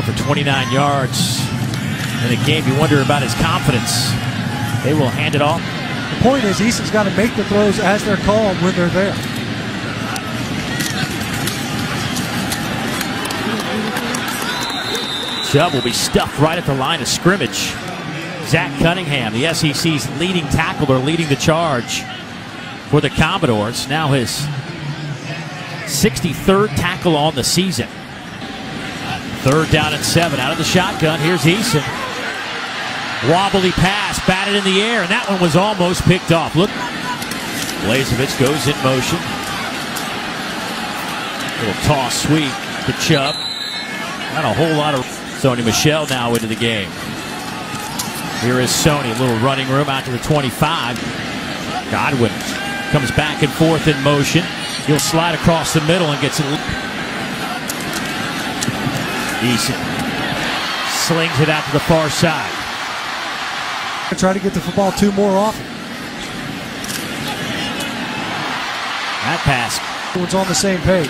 For 29 yards in a game, you wonder about his confidence. They will hand it off. The point is, Eason's got to make the throws as they're called when they're there. Chubb will be stuffed right at the line of scrimmage. Zach Cunningham, the SEC's leading tackler, leading the charge for the Commodores. Now his 63rd tackle on the season. Third down and seven. Out of the shotgun. Here's Eason. Wobbly pass, batted in the air, and that one was almost picked off. Look. Blazevich goes in motion. Little toss sweep to Chubb. Not a whole lot of Sony Michel now into the game. Here is Sony, a little running room out to the 25. Godwin comes back and forth in motion. He'll slide across the middle and gets it. Eason slings it out to the far side. Try to get the football two more often. That pass. Everyone's on the same page.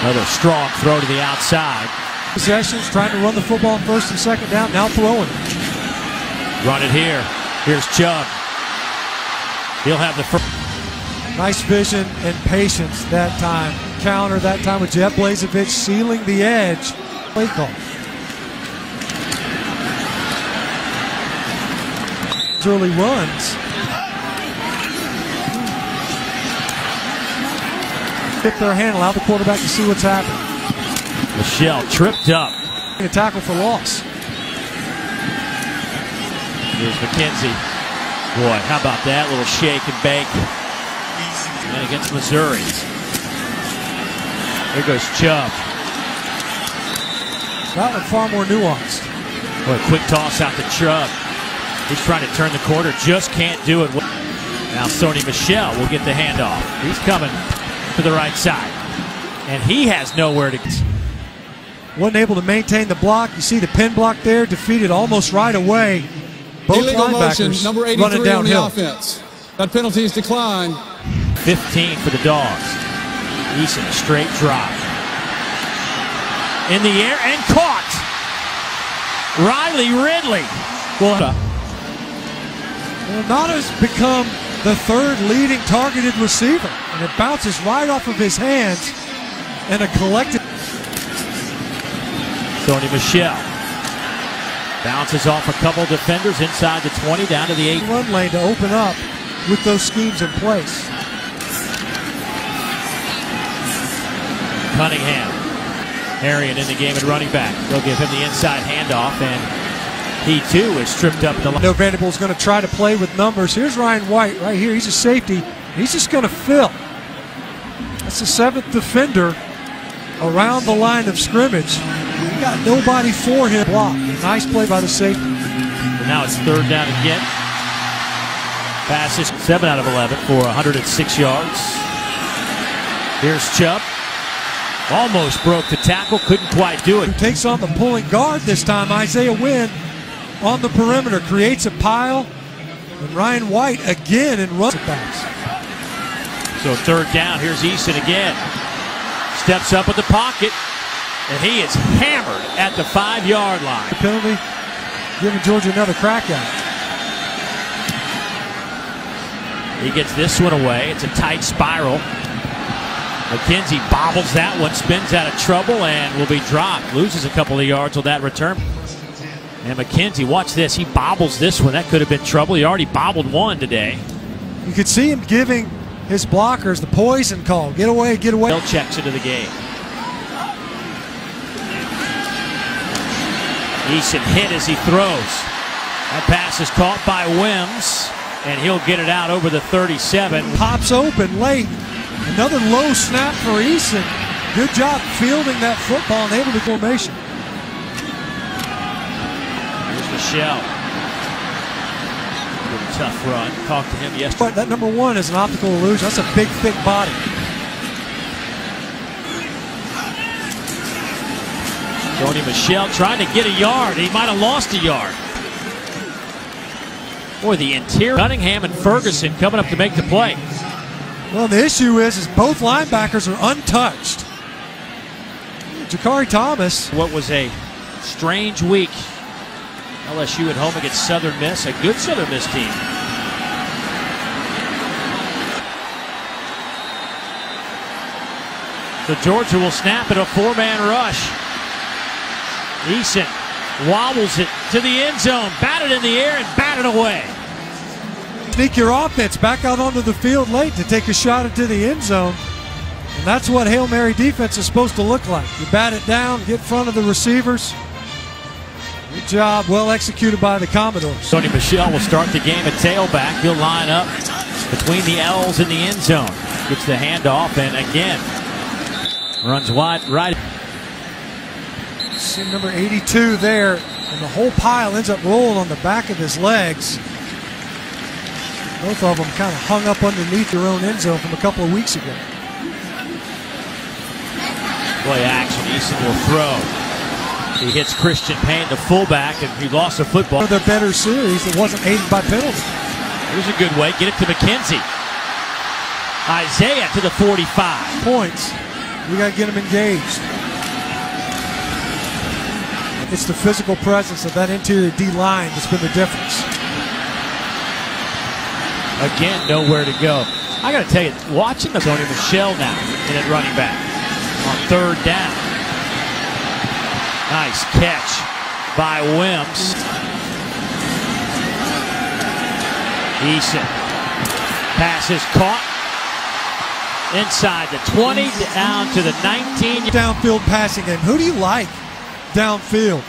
Another strong throw to the outside. Possessions, trying to run the football first and second down, now throwing. Run it here. Here's Chubb. He'll have the first. Nice vision and patience that time. Counter that time with Jeb Blazevich sealing the edge. Play call. Early runs. Tip their hand, allow the quarterback to see what's happening. Michel tripped up. A tackle for loss. Here's McKenzie. Boy, how about that little shake and bake? And against Missouri. Here goes Chubb. That one far more nuanced. A quick toss out to Chubb. He's trying to turn the corner, just can't do it. Now Sony Michel will get the handoff. He's coming to the right side. And he has nowhere to get. wasn't able to maintain the block. You see the pin block there, defeated almost right away. Both Illegal linebackers motion, number running 83 on downhill. the offense. That penalty is declined. 15 for the Dogs. Eason, a straight drop. In the air and caught. Riley Ridley. Well, Nana's become the third leading targeted receiver, and it bounces right off of his hands and a collective. Sony Michel bounces off a couple defenders inside the 20 down to the 8. run lane to open up with those schemes in place. Cunningham. Herrien in the game at running back. They'll give him the inside handoff, and he too is tripped up the line. No Vanderbilt's going to try to play with numbers. Here's Ryan White right here. He's a safety. He's just going to fill. That's the seventh defender around the line of scrimmage. He got nobody for him. Block. Nice play by the safety. And now it's third down again. Passes 7 out of 11 for 106 yards. Here's Chubb. Almost broke the tackle, couldn't quite do Who it. takes on the pulling guard this time? Isaiah Wynn on the perimeter creates a pile. And Ryan White again and runs it back. So third down, here's Eason again. Steps up in the pocket, and he is hammered at the five yard line. The penalty giving Georgia another crack at it. He gets this one away. It's a tight spiral. McKenzie bobbles that one, spins out of trouble, and will be dropped. Loses a couple of yards on that return. And McKenzie, watch this. He bobbles this one. That could have been trouble. He already bobbled one today. You could see him giving his blockers the poison call. Get away, get away. Bell checks into the game. Eason hit as he throws. That pass is caught by Wims, and he'll get it out over the 37. Pops open late. Another low snap for Eason. Good job fielding that football and able to formation. Here's Michel. Good tough run. Talked to him yesterday. But that number one is an optical illusion. That's a big, thick body. Tony Michel trying to get a yard. He might have lost a yard. Boy, the interior. Cunningham and Ferguson coming up to make the play. Well, the issue is, is both linebackers are untouched. Jakari Thomas. What was a strange week. LSU at home against Southern Miss, a good Southern Miss team. So Georgia will snap it a four-man rush. Eason wobbles it to the end zone, batted in the air and batted away. Sneak your offense back out onto the field late to take a shot into the end zone. And that's what Hail Mary defense is supposed to look like. You bat it down, get in front of the receivers. Good job, well executed by the Commodores. Sony Michel will start the game at tailback. He'll line up between the L's in the end zone. Gets the handoff and again runs wide right. See number 82 there, and the whole pile ends up rolling on the back of his legs. Both of them kind of hung up underneath their own end zone from a couple of weeks ago. Play action. Eason will throw. He hits Christian Payne, the fullback, and he lost the football. Their better series that wasn't aided by penalty. Here's a good way. Get it to McKenzie. Isaiah to the 45. Points. We got to get them engaged. It's the physical presence of that interior D line that's been the difference. Again, nowhere to go. I got to tell you, watching the Sony Michel now in at running back on third down. Nice catch by Wims. Eason. Pass is caught. Inside the 20, down to the 19. Downfield passing game. Who do you like downfield?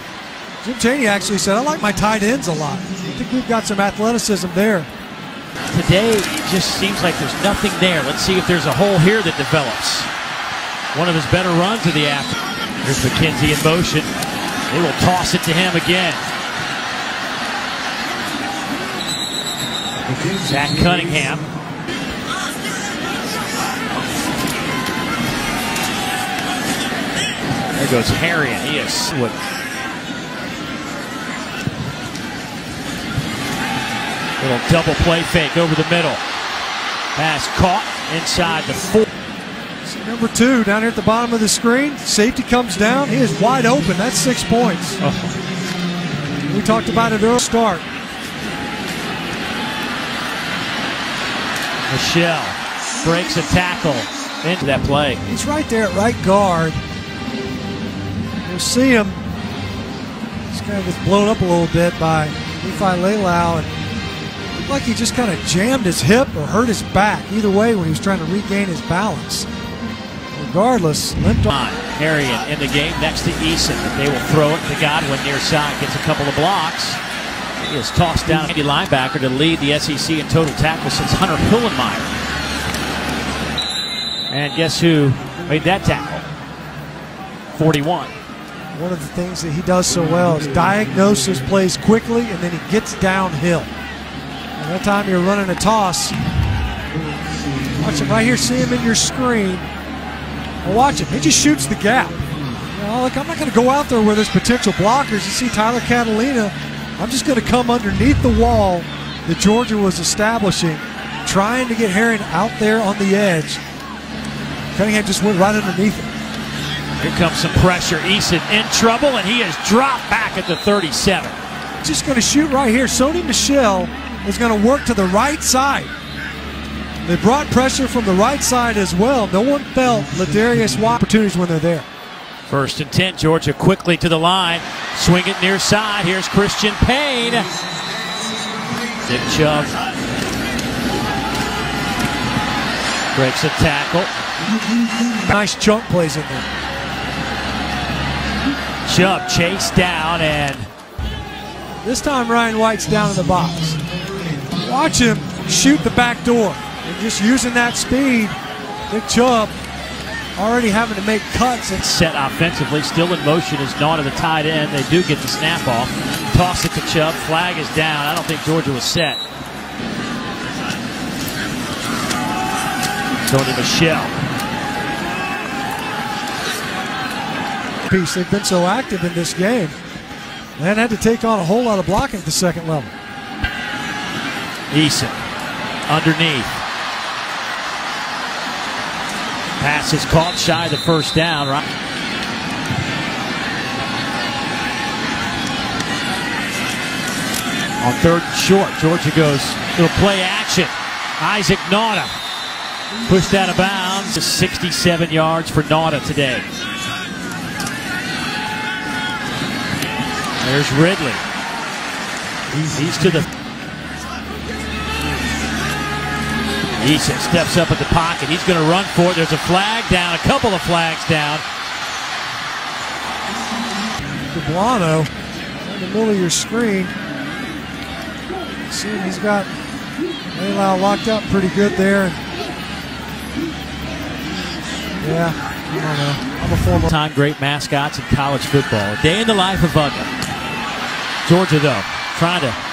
Jim Chaney actually said, I like my tight ends a lot. I think we've got some athleticism there. Today, just seems like there's nothing there. Let's see if there's a hole here that develops. One of his better runs of the afternoon. Here's McKenzie in motion. They will toss it to him again. Zach Cunningham. There goes Herrien. He is little double play fake over the middle. Pass caught inside the four. Number two down here at the bottom of the screen. Safety comes down. He is wide open. That's six points. Oh. We talked about it earlier. Start. Michel breaks a tackle into that play. He's right there at right guard. You'll see him. He's kind of just blown up a little bit by Levi Leilau and like he just kind of jammed his hip or hurt his back. Either way, when he was trying to regain his balance. Regardless, limped on. Herrien in the game next to Eason. They will throw it to Godwin near side. Gets a couple of blocks. He is tossed down handy linebacker to lead the SEC in total tackles since Hunter Hillenmeyer. And guess who made that tackle? 41. One of the things that he does so well is diagnose his plays quickly and then he gets downhill. And that time you're running a toss. Watch him right here. See him in your screen. Well, watch him. He just shoots the gap. You know, like I'm not going to go out there where there's potential blockers. You see Tyler Catalina. I'm just going to come underneath the wall that Georgia was establishing, trying to get Herrien out there on the edge. Cunningham just went right underneath it. Here comes some pressure. Eason in trouble, and he is dropped back at the 37. Just going to shoot right here. Sony Michel is going to work to the right side. They brought pressure from the right side as well. No one felt Ladarius Watt opportunities when they're there. First and 10, Georgia quickly to the line. Swing it near side. Here's Christian Payne. Nick Chubb breaks a tackle. Nice chunk plays in there. Chubb chased down and This time Ryan White's down in the box. Watch him shoot the back door. And just using that speed, Nick Chubb already having to make cuts. And set offensively. Still in motion is Nauta the tight end. They do get the snap off. Toss it to Chubb. Flag is down. I don't think Georgia was set. Sony Michel. piece. They've been so active in this game. And had to take on a whole lot of blocking at the second level. Eason underneath. Pass is caught shy of the first down. Right? On third and short, Georgia goes little play action. Isaac Nauta pushed out of bounds. 67 yards for Nauta today. There's Ridley. He's, he's to the Eason steps up at the pocket. He's going to run for it. There's a flag down, a couple of flags down. Deblano in the middle of your screen. See, he's got Laylau locked up pretty good there. Yeah, I don't know. I'm a former time great mascots in college football. A day in the life of Butler. Georgia, though, trying to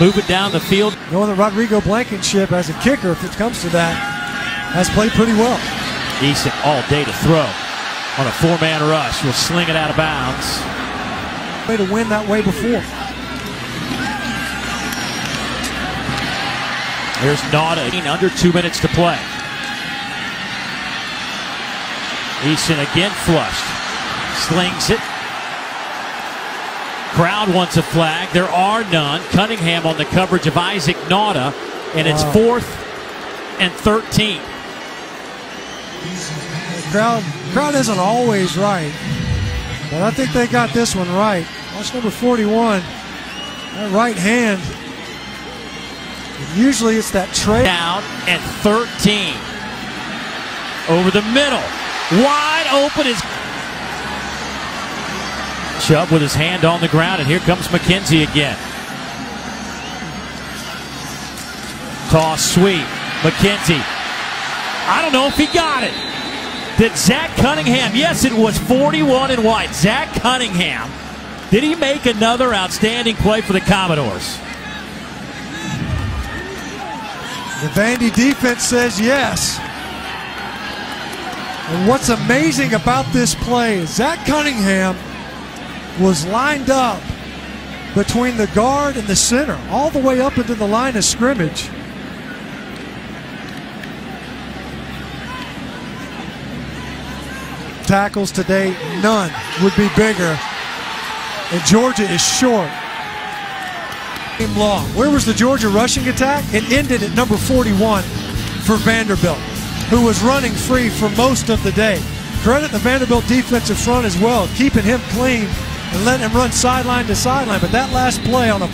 move it down the field. Knowing that Rodrigo Blankenship as a kicker, if it comes to that, has played pretty well. Eason all day to throw on a four-man rush. Will sling it out of bounds. Way to win that way before. There's Nauta under two minutes to play. Eason again flushed. Slings it. Crowd wants a flag. There are none. Cunningham on the coverage of Isaac Nauta, and it's fourth and 13. Crowd, crowd isn't always right, but I think they got this one right. Watch number 41. That right hand. Usually it's that trade. Down and 13. Over the middle. Wide open is Chubb with his hand on the ground, and here comes McKenzie again. Toss sweep. McKenzie. I don't know if he got it. Did Zach Cunningham? Yes, it was 41 and white. Zach Cunningham. Did he make another outstanding play for the Commodores? The Vandy defense says yes. And what's amazing about this play is Zach Cunningham was lined up between the guard and the center, all the way up into the line of scrimmage. Tackles today, none would be bigger. And Georgia is short. Long. Where was the Georgia rushing attack? It ended at number 41 for Vanderbilt, who was running free for most of the day. Credit the Vanderbilt defensive front as well, keeping him clean and letting him run sideline to sideline. But that last play on a